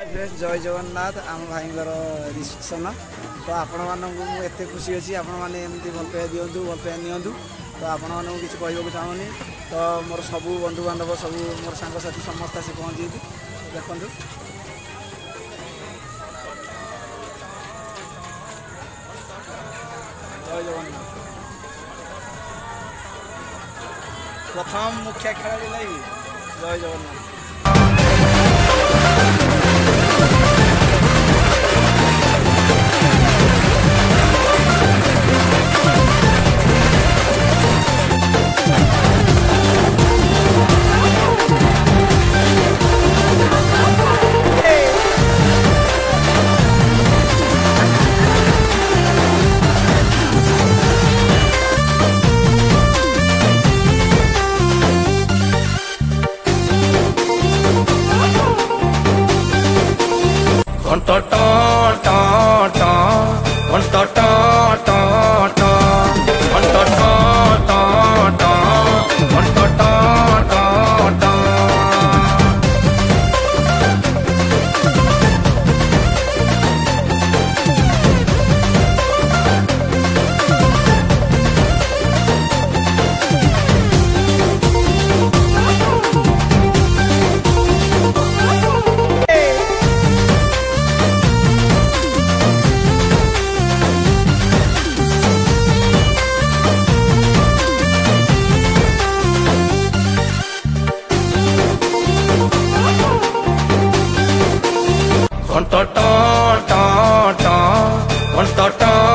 जय जगन्नाथ आम भाइर reception त आपे खुसी अस् आपिति भल पे दिनु भल प्या नियु त आपिस चाहनु नि त मेरो सबै बन्धु बान्धव सबै मेरो साङसाथी समस्त पहुँची देखिन्छु जगन्ना प्रथम मुख्य खेला जय Jagannath On ta ta ta ta, on ta ta ta. Doctor.